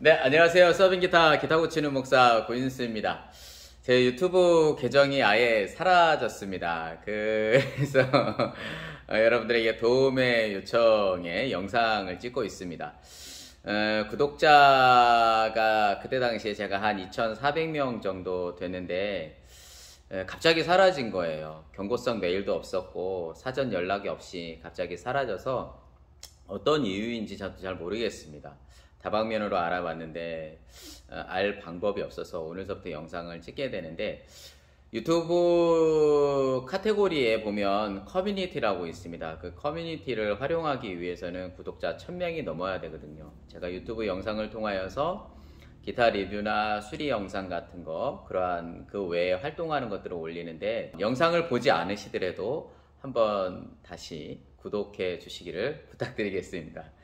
네, 안녕하세요. 서빙 기타 기타 고치는 목사 고인수입니다. 제 유튜브 계정이 아예 사라졌습니다. 그래서 어, 여러분들에게 도움의 요청에 영상을 찍고 있습니다. 어, 구독자가 그때 당시에 제가 한 2,400명 정도 됐는데 에, 갑자기 사라진 거예요. 경고성 메일도 없었고 사전 연락이 없이 갑자기 사라져서 어떤 이유인지 저도 잘 모르겠습니다. 다방면으로 알아봤는데 어, 알 방법이 없어서 오늘서부터 영상을 찍게 되는데 유튜브 카테고리에 보면 커뮤니티라고 있습니다. 그 커뮤니티를 활용하기 위해서는 구독자 1000명이 넘어야 되거든요. 제가 유튜브 영상을 통하여서 기타 리뷰나 수리 영상 같은 거 그러한 그 외에 활동하는 것들을 올리는데 영상을 보지 않으시더라도 한번 다시 구독해 주시기를 부탁드리겠습니다.